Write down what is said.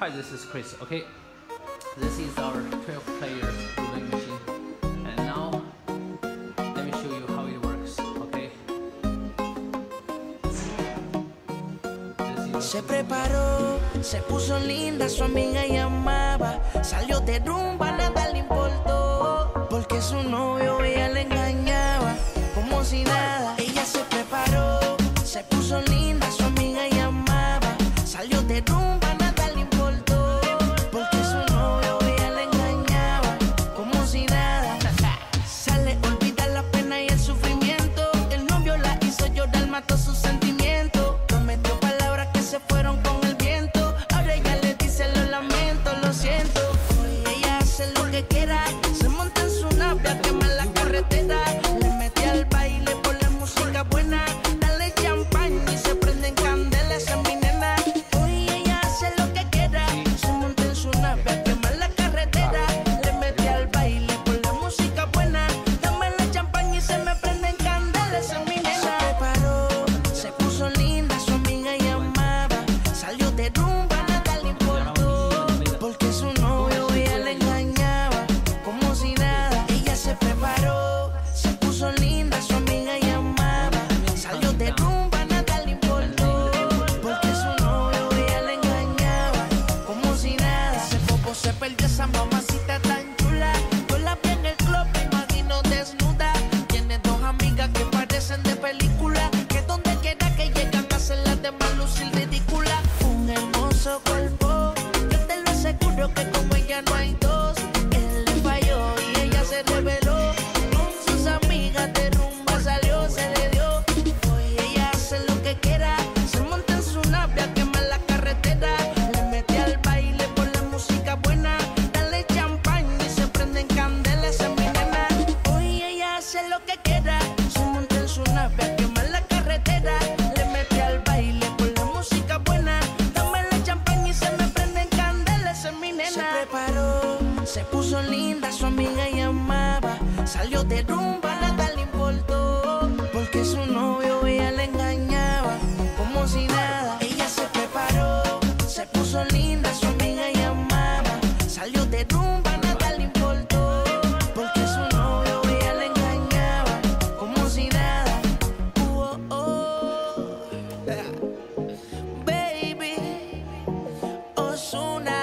Hi, this is Chris. Okay, this is our 12 player ruling machine. And now, let me show you how it works. Okay. Se preparó, se puso linda, su amiga llamaba. Salió de rumba, nada le importó. Porque su novio ella le engañaba, como si nada. Ella se preparó, se puso linda. que quieras. I'm on. De rumba nada le importó, porque su novio ella le engañaba, como si nada. Ella se preparó, se puso linda, su amiga y amaba. Salió de rumba, nada le importó, porque su novio ella le engañaba, como si nada. Uh, oh, oh. Baby, oh, Osuna.